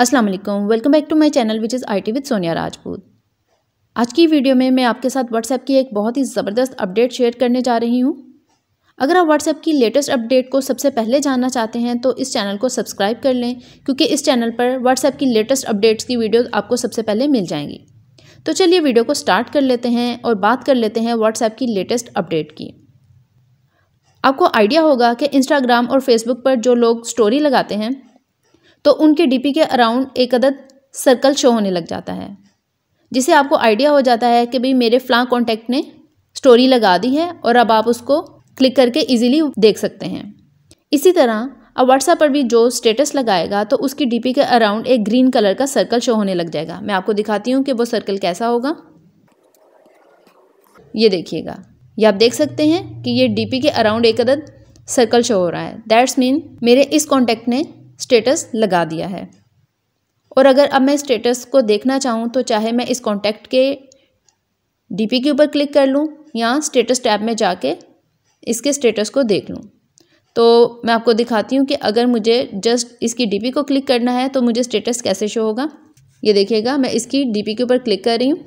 अस्सलाम वालेकुम। Welcome back to my channel which is it with Sonia Rajput आज की वीडियो में मैं आपके साथ व्हाट्सएप की एक बहुत ही ज़बरदस्त अपडेट शेयर करने जा रही हूँ। अगर आप व्हाट्सएप की लेटेस्ट अपडेट को सबसे पहले जानना चाहते हैं तो इस चैनल को सब्सक्राइब कर लें, क्योंकि इस चैनल पर व्हाट्सएप की लेटेस्ट अपडेट्स की वीडियो आपको सबसे पहले मिल जाएँगी। तो चलिए वीडियो को स्टार्ट कर लेते हैं और बात कर लेते हैं व्हाट्सएप की लेटेस्ट अपडेट की। आपको आइडिया होगा कि इंस्टाग्राम और फेसबुक पर जो लोग स्टोरी लगाते हैं तो उनके डीपी के अराउंड एक अदद सर्कल शो होने लग जाता है, जिसे आपको आइडिया हो जाता है कि भाई मेरे फ्लां कॉन्टैक्ट ने स्टोरी लगा दी है और अब आप उसको क्लिक करके इजीली देख सकते हैं। इसी तरह अब व्हाट्सएप पर भी जो स्टेटस लगाएगा तो उसकी डीपी के अराउंड एक ग्रीन कलर का सर्कल शो होने लग जाएगा। मैं आपको दिखाती हूँ कि वो सर्कल कैसा होगा। ये देखिएगा। ये आप देख सकते हैं कि ये डीपी के अराउंड एक अदद सर्कल शो हो रहा है। दैट्स मीन मेरे इस कॉन्टैक्ट ने स्टेटस लगा दिया है। और अगर अब मैं स्टेटस को देखना चाहूँ तो चाहे मैं इस कॉन्टैक्ट के डीपी के ऊपर क्लिक कर लूँ, या स्टेटस टैब में जाके इसके स्टेटस को देख लूँ। तो मैं आपको दिखाती हूँ कि अगर मुझे जस्ट इसकी डीपी को क्लिक करना है तो मुझे स्टेटस कैसे शो होगा। ये देखिएगा, मैं इसकी डीपी के ऊपर क्लिक कर रही हूँ।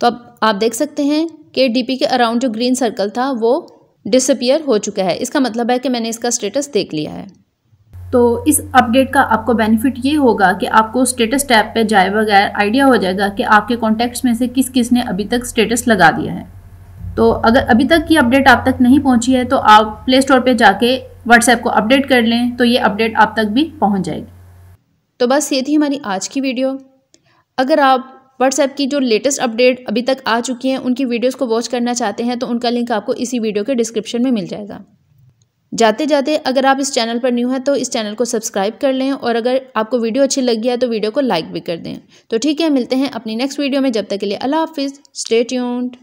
तो अब आप देख सकते हैं कि डीपी के अराउंड जो ग्रीन सर्कल था वो डिसअपियर हो चुका है। इसका मतलब है कि मैंने इसका स्टेटस देख लिया है। तो इस अपडेट का आपको बेनिफिट ये होगा कि आपको स्टेटस टैब पे जाए बगैर आइडिया हो जाएगा कि आपके कॉन्टैक्ट्स में से किस किस ने अभी तक स्टेटस लगा दिया है। तो अगर अभी तक की अपडेट आप तक नहीं पहुँची है तो आप प्ले स्टोर पर जाके व्हाट्सएप को अपडेट कर लें तो ये अपडेट आप तक भी पहुँच जाएगी। तो बस ये थी हमारी आज की वीडियो अगर आप व्हाट्सएप की जो लेटेस्ट अपडेट अभी तक आ चुकी हैं, उनकी वीडियोस को वॉच करना चाहते हैं तो उनका लिंक आपको इसी वीडियो के डिस्क्रिप्शन में मिल जाएगा। जाते जाते अगर आप इस चैनल पर न्यू हैं तो इस चैनल को सब्सक्राइब कर लें और अगर आपको वीडियो अच्छी लगी है तो वीडियो को लाइक भी कर दें। तो ठीक है, मिलते हैं अपनी नेक्स्ट वीडियो में, जब तक के लिए अल्लाह हाफिज़ स्टे ट्यून्ड